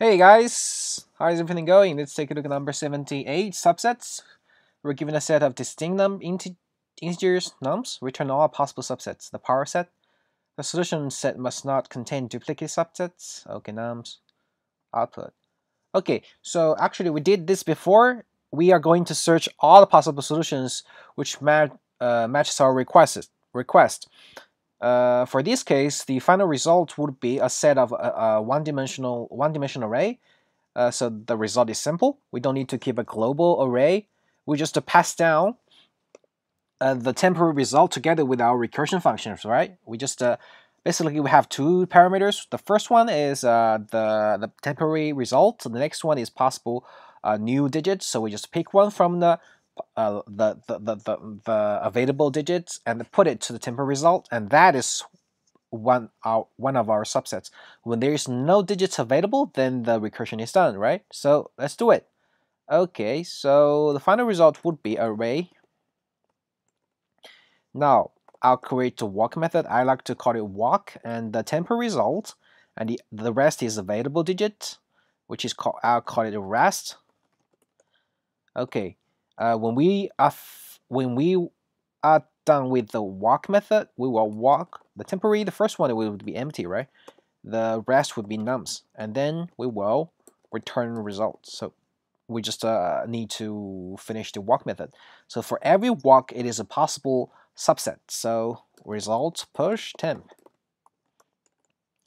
Hey guys, how's everything going? Let's take a look at number 78, subsets. We're given a set of distinct num integers nums, return all possible subsets. The power set. The solution set must not contain duplicate subsets. Okay, nums. Output. Okay, so actually we did this before. We are going to search all the possible solutions which match uh, matches our request. request. Uh, for this case, the final result would be a set of a, uh, a uh, one-dimensional one-dimensional array. Uh, so the result is simple. We don't need to keep a global array. We just pass down uh, the temporary result together with our recursion functions, right? We just basically we have two parameters. The first one is the the temporary result. The next one is possible new digits. So we just pick one from the uh, the, the, the, the, available digits and put it to the temporary result, and that is one, our, one of our subsets. When there is no digits available, then the recursion is done, right? So let's do it. Okay, so the final result would be array. Now, I'll create the walk method. I like to call it walk, and the temporary result, and the, the rest is available digit, which is called, I'll call it rest. Okay, uh, when we are when we are done with the walk method, we will walk the temporary. The first one would be empty, right? The rest would be nums, and then we will return results. So we just uh, need to finish the walk method. So for every walk, it is a possible subset. So result push temp.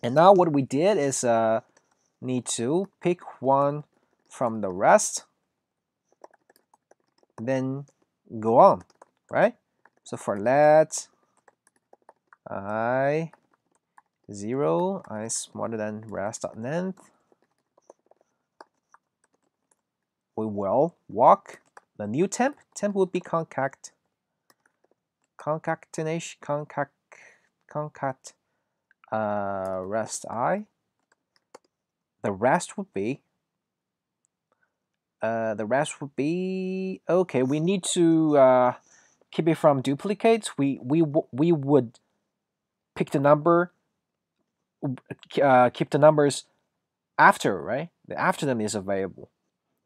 And now what we did is uh, need to pick one from the rest then go on, right? So for let i 0 i smaller than rest.length, we will walk the new temp. Temp will be concat concatenation concat concat uh, rest i. The rest would be uh, the rest would be okay. We need to uh, keep it from duplicates. We we we would pick the number, uh, keep the numbers after right. After them is available.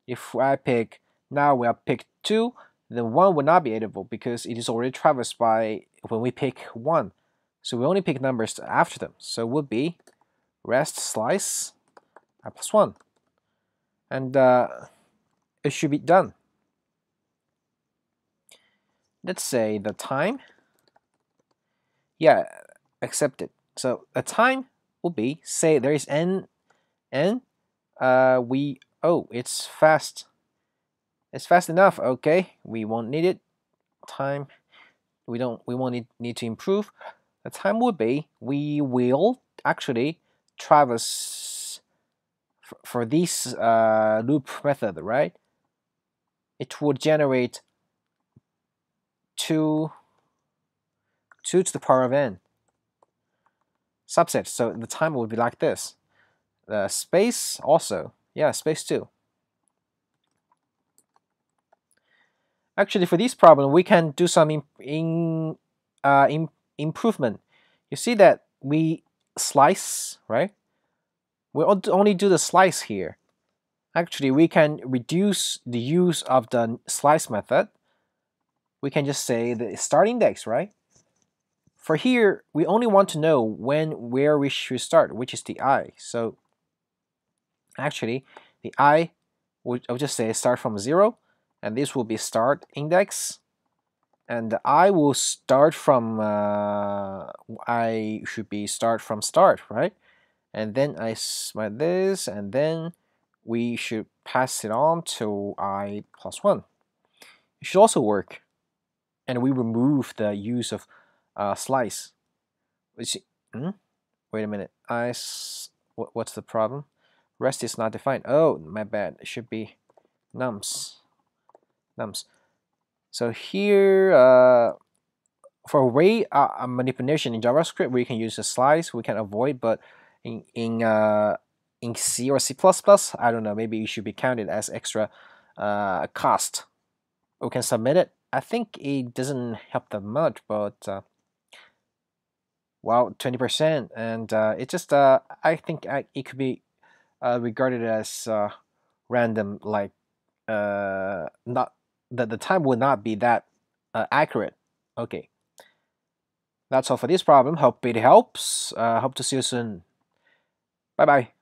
If I pick now, we have picked two. Then one would not be editable because it is already traversed by when we pick one. So we only pick numbers after them. So it would be rest slice i plus one, and uh, it should be done. Let's say the time. Yeah, accepted. So the time will be say there is n n uh we oh it's fast it's fast enough okay we won't need it time we don't we won't need, need to improve the time would be we will actually traverse for, for this uh, loop method right it would generate 2, 2 to the power of n subset. So the time would be like this. The space also, yeah, space 2. Actually, for this problem, we can do some in, in, uh, in, improvement. You see that we slice, right? We only do the slice here actually we can reduce the use of the slice method. We can just say the start index, right? For here, we only want to know when, where we should start, which is the i. So actually, the i, I'll just say start from zero, and this will be start index. And the i will start from, uh, i should be start from start, right? And then I smite this, and then we should pass it on to i plus 1. It should also work. And we remove the use of uh, slice. Which, hmm? Wait a minute. I what, what's the problem? Rest is not defined. Oh, my bad. It should be nums. Nums. So here, uh, for array uh, manipulation in JavaScript, we can use a slice. We can avoid, but in in uh, in C or C++, I don't know, maybe it should be counted as extra uh, cost. We can submit it. I think it doesn't help that much, but uh, well, 20%, and uh, it just, uh, I think I, it could be uh, regarded as uh, random, like uh, not that the time would not be that uh, accurate. Okay, that's all for this problem. Hope it helps. Uh, hope to see you soon. Bye bye.